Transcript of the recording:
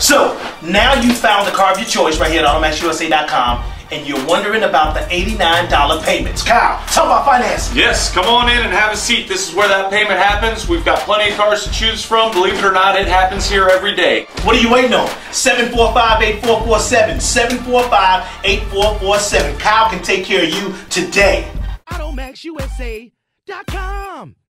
So now you found the car of your choice right here at AutomaxUSA.com and you're wondering about the $89 payments. Kyle, talk about finance. Yes, come on in and have a seat. This is where that payment happens. We've got plenty of cars to choose from. Believe it or not, it happens here every day. What are you waiting on? 745-8447. 745-8447. Kyle can take care of you today. AutomaxUSA.com.